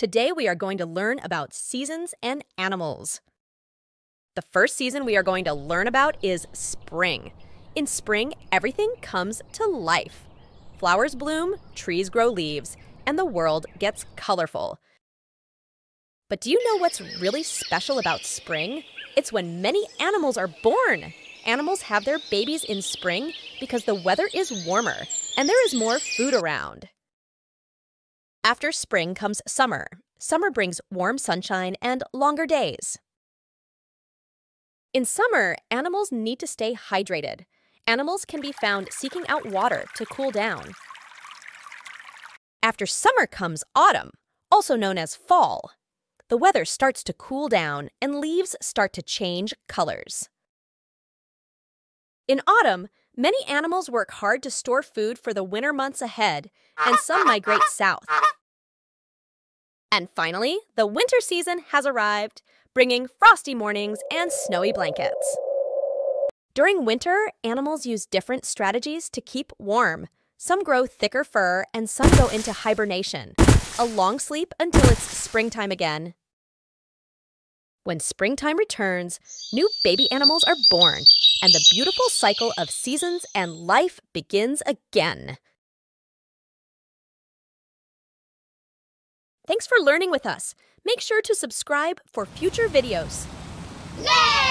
Today we are going to learn about seasons and animals. The first season we are going to learn about is spring. In spring, everything comes to life. Flowers bloom, trees grow leaves, and the world gets colorful. But do you know what's really special about spring? It's when many animals are born. Animals have their babies in spring because the weather is warmer and there is more food around. After spring comes summer. Summer brings warm sunshine and longer days. In summer, animals need to stay hydrated. Animals can be found seeking out water to cool down. After summer comes autumn, also known as fall. The weather starts to cool down and leaves start to change colors. In autumn, many animals work hard to store food for the winter months ahead, and some migrate south. And finally, the winter season has arrived, bringing frosty mornings and snowy blankets. During winter, animals use different strategies to keep warm. Some grow thicker fur and some go into hibernation, a long sleep until it's springtime again. When springtime returns, new baby animals are born, and the beautiful cycle of seasons and life begins again. Thanks for learning with us. Make sure to subscribe for future videos. Yay!